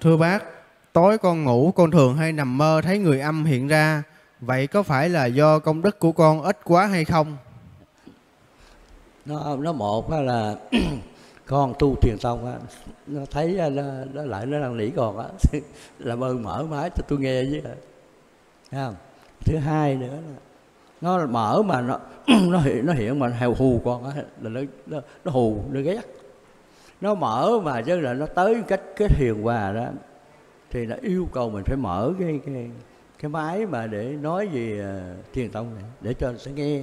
Thưa bác, tối con ngủ con thường hay nằm mơ thấy người âm hiện ra. Vậy có phải là do công đức của con ít quá hay không? nó nó một là con tu thiền xong á nó thấy nó, nó lại nó đang nỉ còn á làm ơn mở máy cho tôi nghe với Thấy không thứ hai nữa là nó mở mà nó nó hiện nó hiện mà hèo hù con á là nó, nó nó hù nó ghét nó mở mà chứ là nó tới cách cái hiền hòa đó. Thì là yêu cầu mình phải mở cái cái cái máy mà để nói về uh, thiền tông này để cho nó sẽ nghe.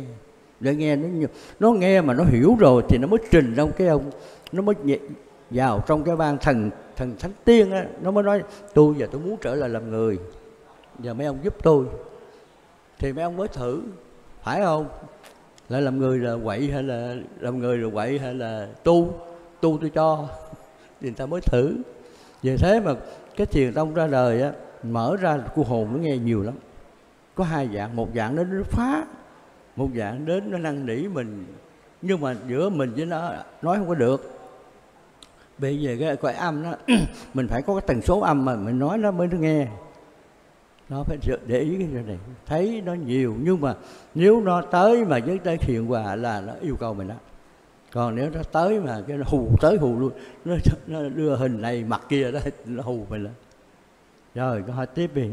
Để nghe nó nó nghe mà nó hiểu rồi thì nó mới trình trong cái ông nó mới nhẹ- vào trong cái ban thần thần thánh tiên á nó mới nói tôi giờ tôi muốn trở lại làm người giờ mấy ông giúp tôi. Thì mấy ông mới thử phải không? Lại làm người là quậy hay là làm người là quậy hay là tu? Tu tôi cho, thì người ta mới thử. Vì thế mà cái thiền tông ra đời á, mở ra cô hồn nó nghe nhiều lắm. Có hai dạng, một dạng đến nó phá, một dạng đến nó năn nỉ mình. Nhưng mà giữa mình với nó nói không có được. Bây giờ cái cõi âm đó, mình phải có cái tần số âm mà mình nói nó mới nó nghe. Nó phải để- để ý cái này. Thấy nó nhiều, nhưng mà nếu nó tới mà với tới thiền hòa là nó yêu cầu mình đó còn nếu nó tới mà cái nó hù tới hù luôn nó, nó đưa hình này mặt kia đó nó hù mình lên. Rồi có hỏi tiếp đi.